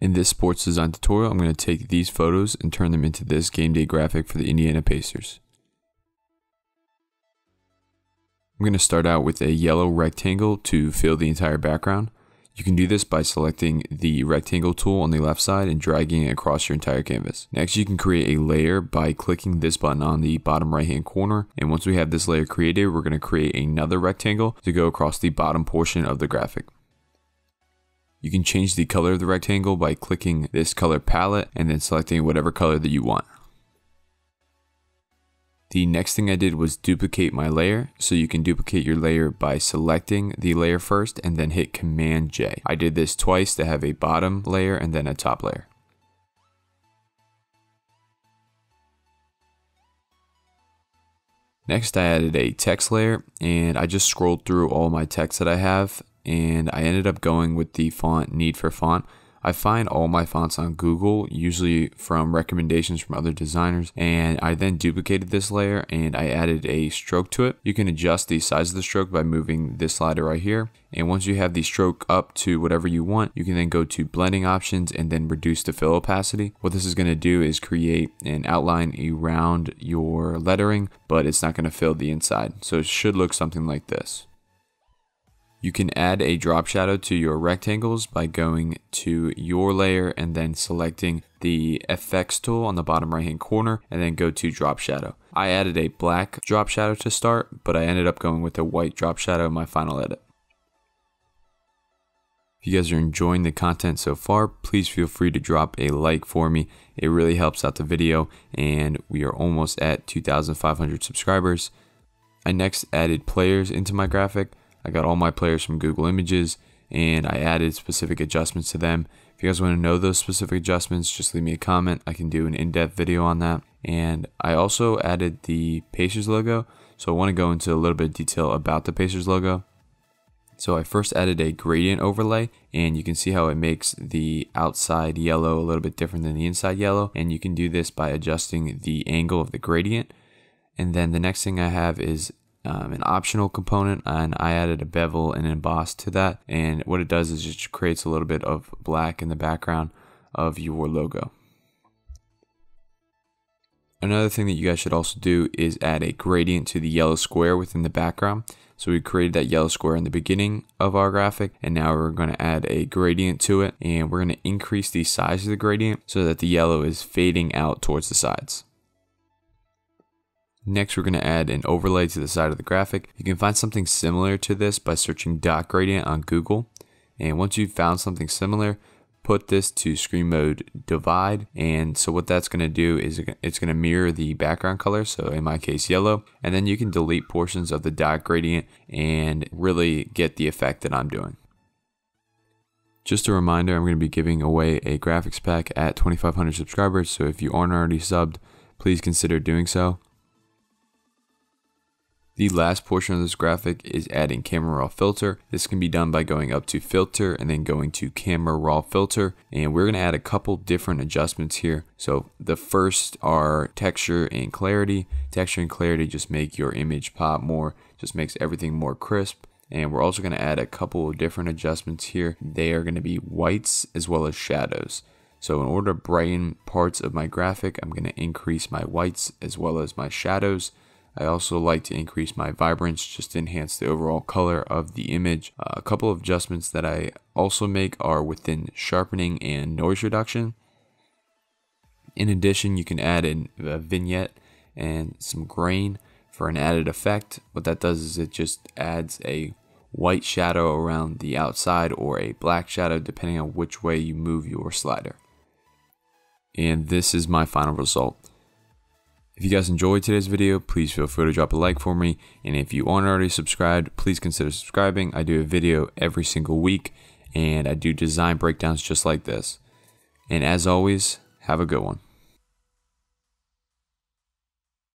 In this sports design tutorial, I'm going to take these photos and turn them into this game day graphic for the Indiana Pacers. I'm going to start out with a yellow rectangle to fill the entire background. You can do this by selecting the rectangle tool on the left side and dragging it across your entire canvas. Next, you can create a layer by clicking this button on the bottom right hand corner. And once we have this layer created, we're going to create another rectangle to go across the bottom portion of the graphic. You can change the color of the rectangle by clicking this color palette and then selecting whatever color that you want. The next thing I did was duplicate my layer. So you can duplicate your layer by selecting the layer first and then hit Command J. I did this twice to have a bottom layer and then a top layer. Next I added a text layer and I just scrolled through all my text that I have and I ended up going with the font Need for Font. I find all my fonts on Google, usually from recommendations from other designers, and I then duplicated this layer and I added a stroke to it. You can adjust the size of the stroke by moving this slider right here. And once you have the stroke up to whatever you want, you can then go to blending options and then reduce the fill opacity. What this is going to do is create an outline around your lettering, but it's not going to fill the inside. So it should look something like this. You can add a drop shadow to your rectangles by going to your layer and then selecting the effects tool on the bottom right hand corner and then go to drop shadow. I added a black drop shadow to start, but I ended up going with a white drop shadow in my final edit. If you guys are enjoying the content so far, please feel free to drop a like for me. It really helps out the video and we are almost at 2,500 subscribers. I next added players into my graphic. I got all my players from Google Images and I added specific adjustments to them. If you guys want to know those specific adjustments, just leave me a comment. I can do an in-depth video on that. And I also added the Pacers logo. So I want to go into a little bit of detail about the Pacers logo. So I first added a gradient overlay and you can see how it makes the outside yellow a little bit different than the inside yellow. And you can do this by adjusting the angle of the gradient. And then the next thing I have is um, an optional component and I added a bevel and emboss to that and what it does is just creates a little bit of black in the background of your logo. Another thing that you guys should also do is add a gradient to the yellow square within the background. So we created that yellow square in the beginning of our graphic and now we're going to add a gradient to it and we're going to increase the size of the gradient so that the yellow is fading out towards the sides. Next, we're going to add an overlay to the side of the graphic. You can find something similar to this by searching dot gradient on Google. And once you've found something similar, put this to screen mode divide. And so what that's going to do is it's going to mirror the background color. So in my case, yellow. And then you can delete portions of the dot gradient and really get the effect that I'm doing. Just a reminder, I'm going to be giving away a graphics pack at 2,500 subscribers. So if you aren't already subbed, please consider doing so. The last portion of this graphic is adding camera raw filter. This can be done by going up to filter and then going to camera raw filter. And we're gonna add a couple different adjustments here. So the first are texture and clarity. Texture and clarity just make your image pop more, just makes everything more crisp. And we're also gonna add a couple of different adjustments here. They are gonna be whites as well as shadows. So in order to brighten parts of my graphic, I'm gonna increase my whites as well as my shadows. I also like to increase my vibrance just to enhance the overall color of the image. Uh, a couple of adjustments that I also make are within sharpening and noise reduction. In addition, you can add in a vignette and some grain for an added effect. What that does is it just adds a white shadow around the outside or a black shadow depending on which way you move your slider. And this is my final result. If you guys enjoyed today's video, please feel free to drop a like for me. And if you aren't already subscribed, please consider subscribing. I do a video every single week and I do design breakdowns just like this. And as always, have a good one.